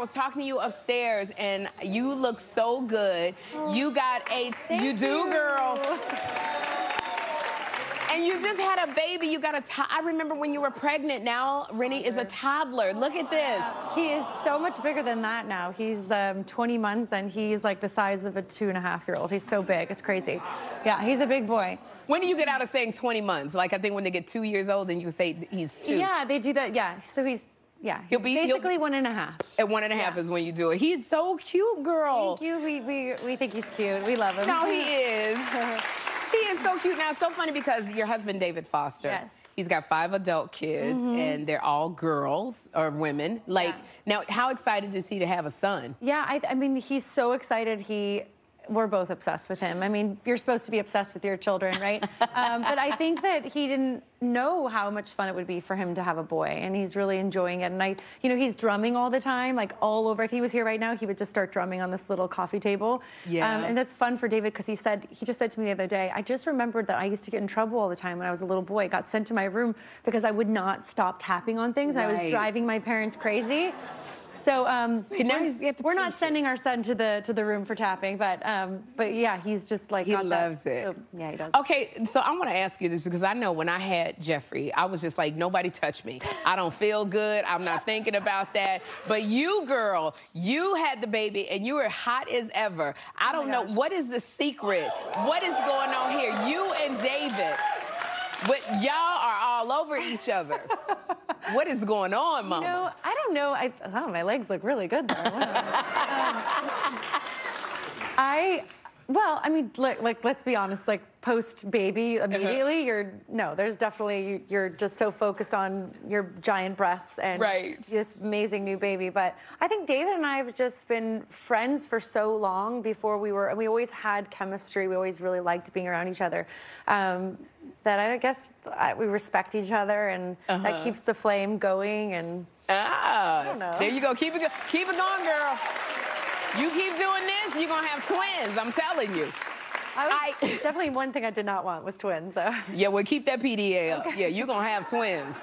was talking to you upstairs, and you look so good. You got a, you do, you. girl. And you just had a baby. You got a. To- I remember when you were pregnant. Now Rennie is a toddler. Look at this. He is so much bigger than that now. He's um, 20 months and he's like the size of a two and a half year old. He's so big. It's crazy. Yeah, he's a big boy. When do you get out of saying 20 months? Like I think when they get two years old, and you say he's two. Yeah, they do that. Yeah, so he's yeah. He'll be- he'll- basically one and a half. At one and a half Yeah. is when you do it. He's so cute, girl. Thank you. We, we, we think he's cute. We love him. No, he is. he is so cute. Now, it's so funny because your husband, David Foster, Yes. He's got five adult kids, mm-hmm. and they're all girls or women. Like, now, how excited is he to have a son? Yeah, I, I mean, he's so excited. He, we're both obsessed with him. I mean, you're supposed to be obsessed with your children, right? um, but I think that he didn't know how much fun it would be for him to have a boy, and he's really enjoying it. And I, you know, he's drumming all the time, like all over. If he was here right now, he would just start drumming on this little coffee table. Yeah. Um, and that's fun for David because he said he just said to me the other day, I just remembered that I used to get in trouble all the time when I was a little boy. I Got sent to my room because I would not stop tapping on things. I was driving my parents crazy. So um, we're- he's got the we're not sending our son to the to the room for tapping, but um, but yeah, he's just like He got that- loves it. so, yeah, he does. Okay, so I want to ask you this because I know when I had Jeffrey, I was just like, nobody touch me. I don't feel good. I'm not thinking about that. But you, girl, you had the baby and you were hot as ever. I don't know. Oh. What is the secret? What is going on here? You and David, but y'all are all over each other. What is going on, Mama? You know, I don't know. I oh, my legs look really good there. Um, I well, I mean, like, like let's be honest, like post baby immediately, you're no, there's definitely you- you're just so focused on your giant breasts and Right. this amazing new baby. But I think David and I have just been friends for so long before we were, and we always had chemistry. We always really liked being around each other. Um, that I guess I, we respect each other, and that keeps the flame going. And Ah, don't know. there you go. Keep it, go- keep it going, girl. You keep doing this, you're gonna have twins. I'm telling you. I, was, definitely one thing I did not want was twins. So Yeah, well, keep that PDA up. Yeah, you're gonna have twins.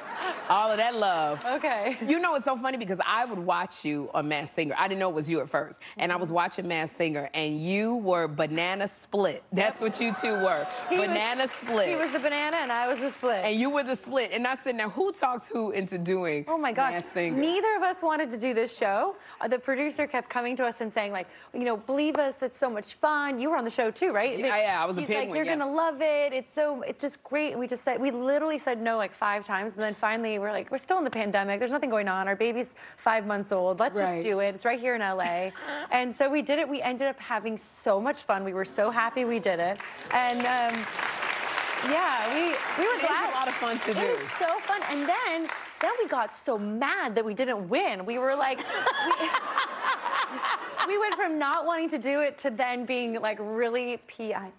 All of that love. okay. You know, it's so funny because I would watch you on Masked Singer. I didn't know it was you at first. And I was watching Masked Singer, and you were banana split. That's what you two were. He was- banana split. He was the banana and I was the split. and you were the split. And I said, now who talks who into doing Oh my gosh. Masked Singer? Neither of us wanted to do this show. Uh, the producer kept coming to us and saying, like, you know, believe us, it's so much fun. You were on the show too, right? Yeah, Like, yeah, I was a He's penguin, like, you're yeah. gonna love it. It's so, it's just great. We just said, we literally said no like five times. And then finally we're like, we're still in the pandemic. There's nothing going on. Our baby's five months old. Let's Right. just do it. It's right here in LA. and so we did it. We ended up having so much fun. We were so happy we did it. And um, yeah, we, we were It glad. a lot of fun to It do. was so fun. And then then we got so mad that we didn't win. We were like we, we went from not wanting to do it to then being like really pi.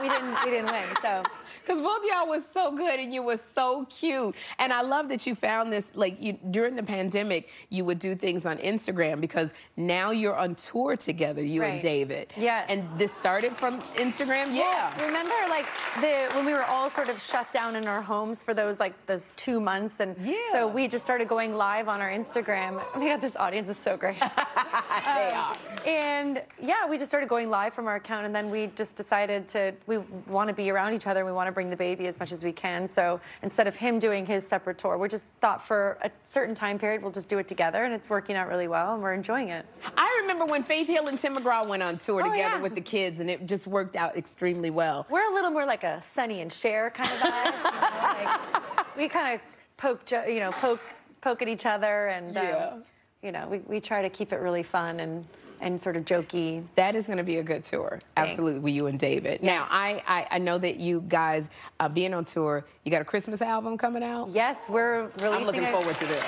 We didn't we didn't win. So Because both y'all was so good and you were so cute. And I love that you found this, like, you during the pandemic, you would do things on Instagram because now you're on tour together, you and David. Yeah. And this started from Instagram? Yeah. Well, remember like the when we were all sort of shut down in our homes for those like those two months and Yeah. so we just started going live on our Instagram. Oh my god, this audience is so great. they um, are. And yeah, we just started going live from our account, and then we just decided to we want to be around each other. We want to bring the baby as much as we can. So instead of him doing his separate tour, we just thought for a certain time period we'll just do it together, and it's working out really well, and we're enjoying it. I remember when Faith Hill and Tim McGraw went on tour Oh, together yeah. with the kids, and it just worked out extremely well. We're a little more like a Sonny and Cher kind of vibe. you know, like, we kind of poke, you know, poke poke at each other, and um, you know, we, we try to keep it really fun and and sort of jokey. That is going to be a good tour. Thanks. Absolutely, with you and David. Now, I, I I know that you guys uh, being on tour, you got a Christmas album coming out. Yes, we're releasing. I'm looking forward to this.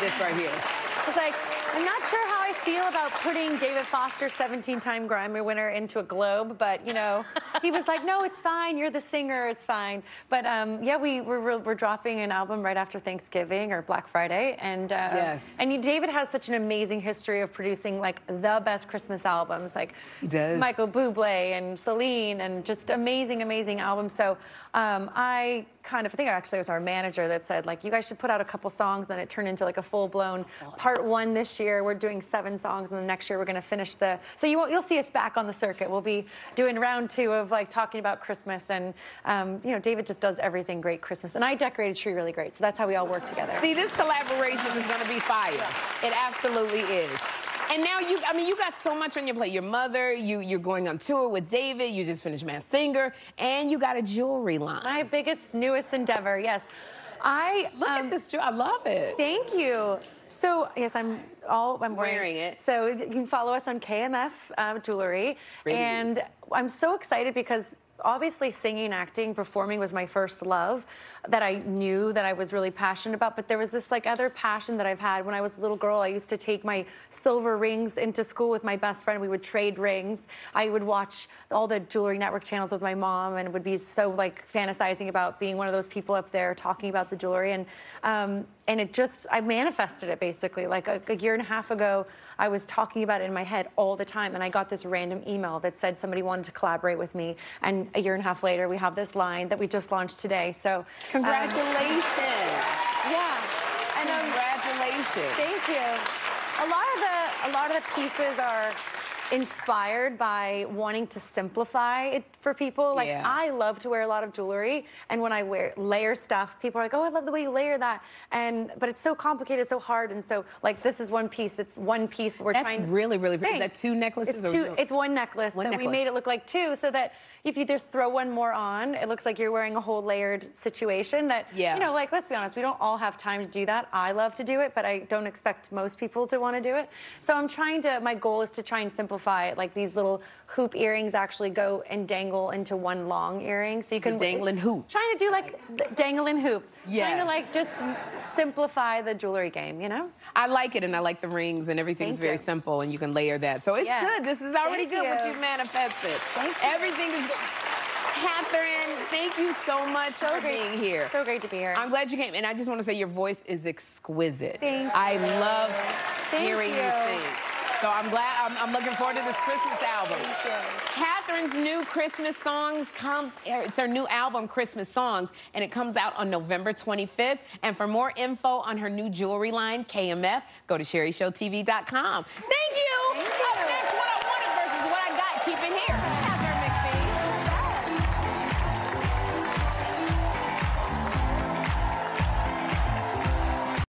This right here. It's like, I'm not sure how feel about putting David Foster, 17-time Grammy winner, into a globe, but you know, he was like, "No, it's fine. You're the singer. It's fine." But um, yeah, we we're, we're dropping an album right after Thanksgiving or Black Friday, and uh, yes. and David has such an amazing history of producing like the best Christmas albums, like Michael Bublé and Celine, and just amazing, amazing albums. So um, I kind of I think actually it was our manager that said like, "You guys should put out a couple songs." Then it turned into like a full-blown part one this year. We're doing seven songs, and the next year we're going to finish the. So you won't, you'll see us back on the circuit. We'll be doing round two of like talking about Christmas, and um, you know, David just does everything great Christmas, and I decorated tree really great, so that's how we all work together. See, this collaboration is going to be fire. It absolutely is. And now you, I mean, you got so much on your plate. Your mother, you, you're going on tour with David, you just finished Masked Singer, and you got a jewelry line. My biggest, newest endeavor, yes. I look um, at this. jewelry. I love it. Thank you. So yes, I'm all I'm wearing, wearing it. So you can follow us on KMF um, Jewelry, Pretty. and I'm so excited because obviously singing, acting, performing was my first love that I knew that I was really passionate about. But there was this like other passion that I've had when I was a little girl. I used to take my silver rings into school with my best friend. We would trade rings. I would watch all the Jewelry Network channels with my mom and would be so like fantasizing about being one of those people up there talking about the jewelry. And um, and it just I manifested it basically. Like a, a year and a half ago, I was talking about it in my head all the time, and I got this random email that said somebody wanted to collaborate with me. And a year and a half later, we have this line that we just launched today. So Congratulations. Um, yeah. And um, Congratulations. Thank you. A lot of the a lot of the pieces are inspired by wanting to simplify it for people. Like yeah. I love to wear a lot of jewelry, and when I wear layer stuff, people are like, "Oh, I love the way you layer that." And but it's so complicated, so hard, and so like this is one piece. It's one piece, but we're That's trying. That's really, really pretty. Is that two necklaces? It's two. It's one necklace one that necklace. we made it look like two, so that if you just throw one more on, it looks like you're wearing a whole layered situation. That yeah. you know, like let's be honest, we don't all have time to do that. I love to do it, but I don't expect most people to want to do it. So I'm trying to. My goal is to try and simplify it. Like these little hoop earrings actually go and dangle into one long earring, so you can dangling hoop. Trying to do like dangling hoop. Yeah. Trying to like just simplify the jewelry game. You know. I like it, and I like the rings, and everything's Thank very you. simple, and you can layer that. So it's yeah. good. This is already Thank good you. what you've manifested. Thank you. Everything is good. Katharine, thank you so much so for great. being here. So great to be here. I'm glad you came, and I just want to say your voice is exquisite. Thank I you. love Thank hearing you. you sing. So I'm glad, I'm, I'm, looking forward to this Christmas album. Katharine's new Christmas songs comes, er, it's her new album, Christmas Songs, and it comes out on November 25th. And for more info on her new jewelry line, KMF, go to SherriShowTV.com. Thank you. Thank you. Up next, what I wanted versus what I got. Keep it here.